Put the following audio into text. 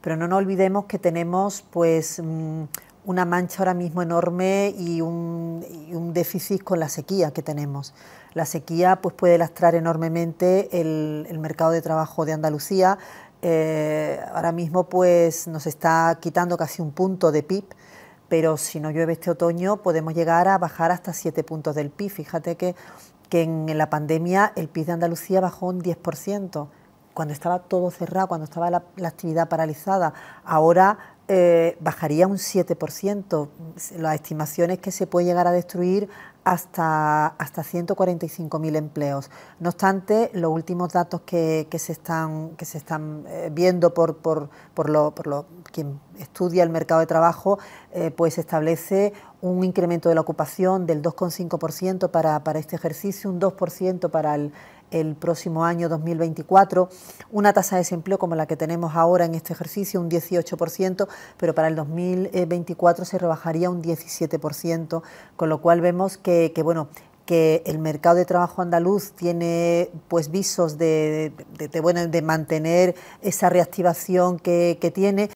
Pero no nos olvidemos que tenemos pues mm, una mancha ahora mismo enorme y un, déficit con la sequía que tenemos. La sequía pues, puede lastrar enormemente el, mercado de trabajo de Andalucía. Eh, ahora mismo pues, nos está quitando casi un punto de PIB, pero si no llueve este otoño podemos llegar a bajar hasta siete puntos del PIB. Fíjate que, que en la pandemia el PIB de Andalucía bajó un 10% cuando estaba todo cerrado, cuando estaba la, actividad paralizada. Ahora eh, bajaría un 7%. Las estimaciones que se puede llegar a destruir hasta, hasta 145.000 empleos. No obstante, los últimos datos que, se están, que se están eh, viendo por, por, por, lo, por lo, quien estudia el mercado de trabajo, eh, pues establece un incremento de la ocupación del 2,5% para, para este ejercicio, un 2% para el, próximo año 2024, una tasa de desempleo como la que tenemos ahora en este ejercicio, un 18%, pero para el 2024 se rebajaría un 17%, con lo cual vemos que, bueno, que el mercado de trabajo andaluz tiene pues visos de, bueno, de mantener esa reactivación que, tiene